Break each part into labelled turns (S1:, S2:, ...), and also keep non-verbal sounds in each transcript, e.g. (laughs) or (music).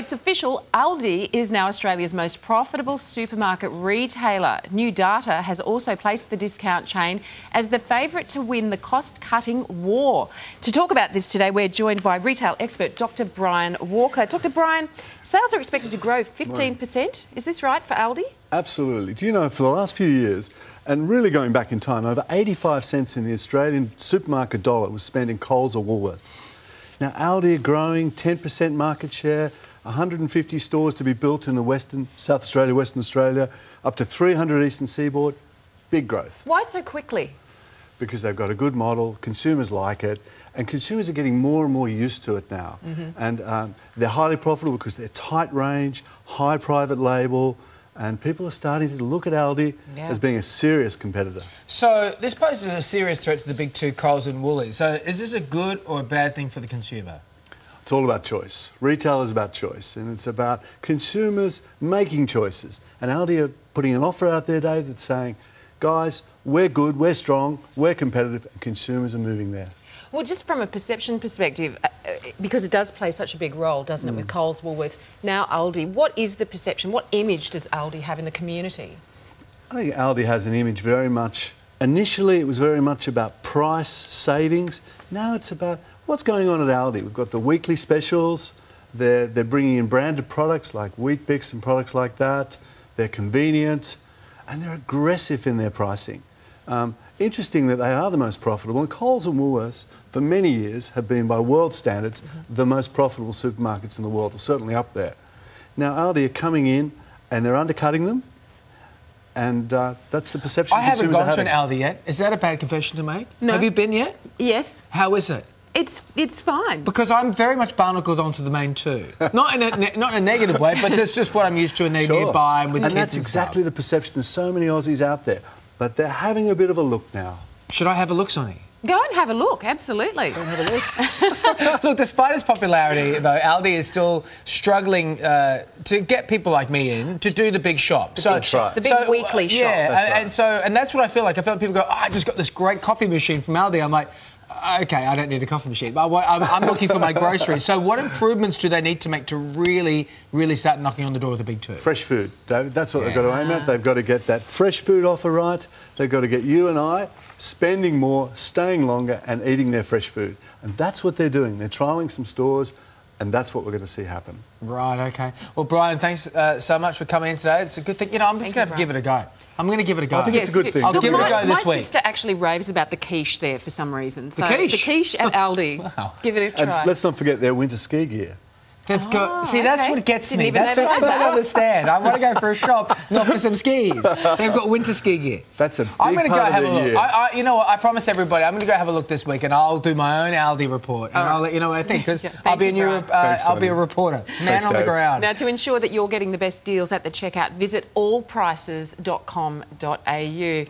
S1: It's official, Aldi is now Australia's most profitable supermarket retailer. New data has also placed the discount chain as the favourite to win the cost cutting war. To talk about this today, we're joined by retail expert Dr. Brian Walker. Dr. Brian, sales are expected to grow 15%. Is this right for Aldi?
S2: Absolutely. Do you know, for the last few years, and really going back in time, over 85 cents in the Australian supermarket dollar was spent in Coles or Woolworths. Now, Aldi are growing 10% market share. 150 stores to be built in the Western, South Australia, Western Australia, up to 300 Eastern Seaboard. Big growth.
S1: Why so quickly?
S2: Because they've got a good model, consumers like it, and consumers are getting more and more used to it now. Mm -hmm. And um, they're highly profitable because they're tight range, high private label, and people are starting to look at Aldi yeah. as being a serious competitor.
S3: So this poses a serious threat to the big two, Coles and Woolies. So is this a good or a bad thing for the consumer?
S2: It's all about choice. Retail is about choice, and it's about consumers making choices. And Aldi are putting an offer out there, Dave, that's saying, guys, we're good, we're strong, we're competitive, and consumers are moving there.
S1: Well, just from a perception perspective, uh, uh because it does play such a big role, doesn't it, with mm. Coles, Woolworths, now Aldi, what is the perception? What image does Aldi have in the community?
S2: I think Aldi has an image very much, initially it was very much about price savings. Now it's about What's going on at Aldi? We've got the weekly specials. They're, they're bringing in branded products like Weet-Bix and products like that. They're convenient and they're aggressive in their pricing. Um, interesting that they are the most profitable. And Coles and Woolworths, for many years, have been, by world standards, mm -hmm. the most profitable supermarkets in the world, or certainly up there. Now, Aldi are coming in and they're undercutting them. And uh, that's the perception
S3: I haven't gone to an Aldi yet. Is that a bad confession to make?
S1: No.
S3: Have you been yet?
S1: Yes.
S3: How is it?
S1: It's it's fine
S3: because I'm very much barnacled onto the main two. Not in a not in a negative way, but that's just what I'm used to, and they're sure. nearby and with
S2: and
S3: the
S2: that's
S3: and
S2: exactly
S3: stuff.
S2: the perception of so many Aussies out there. But they're having a bit of a look now.
S3: Should I have a look, Sonny?
S1: Go and have a look, absolutely.
S3: Go and have a look. (laughs) look, despite its popularity, though, Aldi is still struggling uh, to get people like me in to do the big shop.
S1: The so, big shop. The big so, weekly uh, shop.
S3: Yeah, and, right. and, so, and that's what I feel like. I felt people go, oh, I just got this great coffee machine from Aldi. I'm like, Okay, I don't need a coffee machine, but I'm, I'm looking for my groceries. So, what improvements do they need to make to really, really start knocking on the door of the big two?
S2: Fresh food, David. That's what yeah. they've got to aim at. They've got to get that fresh food offer right. They've got to get you and I spending more, staying longer, and eating their fresh food. And that's what they're doing. They're trialling some stores and that's what we're going to see happen.
S3: Right, okay. Well, Brian, thanks uh, so much for coming in today. It's a good thing. You know, I'm just going to give it a go. I'm going to give it a go.
S2: I think it's a good thing.
S3: I'll
S1: Look,
S3: give
S1: my,
S3: it a go this
S1: my
S3: week.
S1: My sister actually raves about the quiche there for some reason. So
S3: the quiche?
S1: The quiche at (laughs) Aldi. wow. Give it a try.
S2: And let's not forget their winter ski gear.
S3: They've oh, got, see, that's okay. what gets Didn't me. That's what I don't understand. I want to go for a shop, (laughs) not for some skis. They've got winter ski gear.
S2: That's a big
S3: I'm going to
S2: go
S3: have
S2: a look.
S3: I, I, you know what? I promise everybody, I'm going to go have a look this week, and I'll do my own Aldi report, and right. I'll let you know what I think because I'll be a new, uh, Thanks, I'll be a reporter, man Thanks, on Dave. the ground.
S1: Now, to ensure that you're getting the best deals at the checkout, visit allprices.com.au.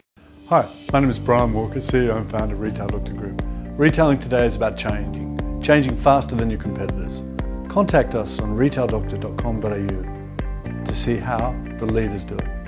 S2: Hi, my name is Brian Walker, CEO and founder of Retail Doctor Group. Retailing today is about changing, changing faster than your competitors. Contact us on retaildoctor.com.au to see how the leaders do it.